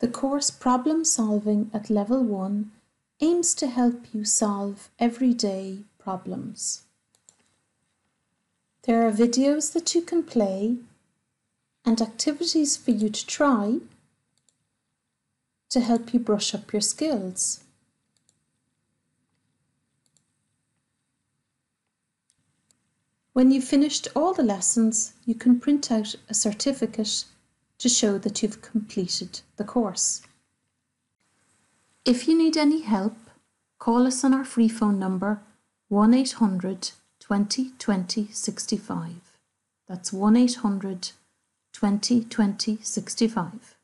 The course Problem Solving at Level 1 aims to help you solve everyday problems. There are videos that you can play and activities for you to try to help you brush up your skills. When you've finished all the lessons, you can print out a certificate to show that you've completed the course. If you need any help, call us on our free phone number 1 800 20 20 65. That's 1 800 20 20 65.